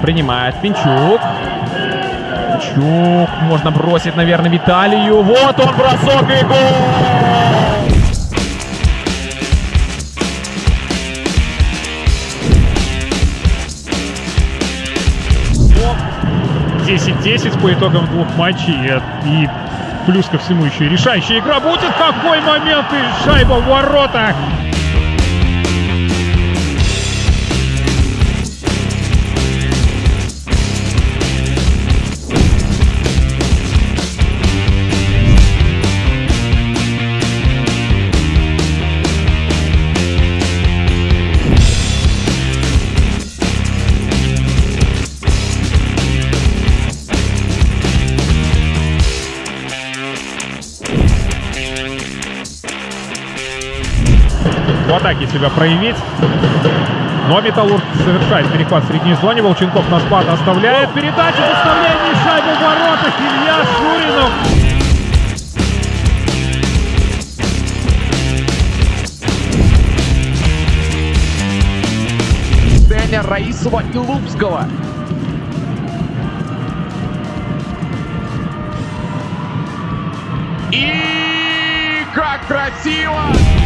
Принимает Пинчук. Пинчук. Можно бросить, наверное, Виталию. Вот он, бросок и гол! 10-10 по итогам двух матчей. И плюс ко всему еще и решающая игра будет. Какой момент и шайба в воротах! В атаке себя проявить. Но Металлург совершает перехват в средней зоне. Волченков на спад оставляет. Передача выставление шайбы в воротах. Илья Шуринов. Деня Раисова и Лупского. И как красиво!